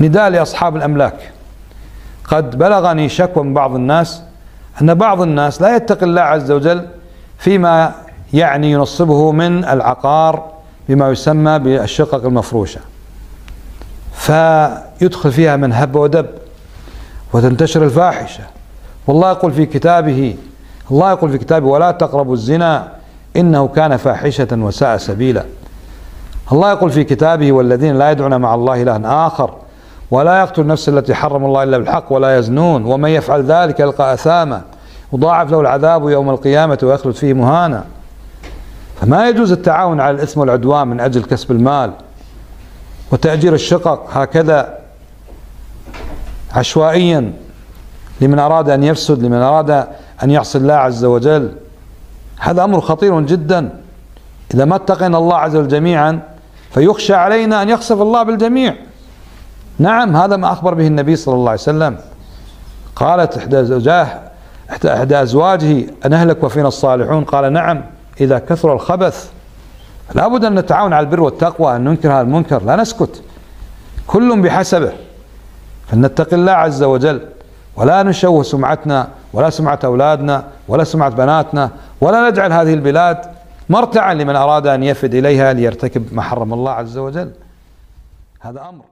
نداء لأصحاب الأملاك. قد بلغني شكوى من بعض الناس أن بعض الناس لا يتقي الله عز وجل فيما يعني ينصبه من العقار بما يسمى بالشقق المفروشة. فيدخل فيها من هب ودب وتنتشر الفاحشة. والله يقول في كتابه الله يقول في كتابه ولا تقربوا الزنا إنه كان فاحشة وساء سبيلا. الله يقول في كتابه والذين لا يدعون مع الله إلها آخر ولا يقتل النفس التي حرم الله إلا بالحق ولا يزنون. ومن يفعل ذلك يلقى أثاما. يضاعف له العذاب يوم القيامة ويخلد فيه مهانا. فما يجوز التعاون على الإثم والعدوان من أجل كسب المال وتأجير الشقق هكذا عشوائيا لمن أراد أن يفسد لمن أراد أن يعصي الله عز وجل. هذا أمر خطير جدا. إذا ما اتقينا الله عز وجل جميعا فيخشى علينا أن يخسف الله بالجميع. نعم هذا ما أخبر به النبي صلى الله عليه وسلم. قالت إحدى زوجاه إحدى أزواجه أن أهلك وفينا الصالحون؟ قال نعم إذا كثر الخبث لابد أن نتعاون على البر والتقوى أن ننكر هذا المنكر لا نسكت. كل بحسبه فلنتقي الله عز وجل. ولا نشوه سمعتنا ولا سمعة أولادنا ولا سمعة بناتنا ولا نجعل هذه البلاد مرتعا لمن أراد أن يفد إليها ليرتكب ما حرم الله عز وجل. هذا أمر.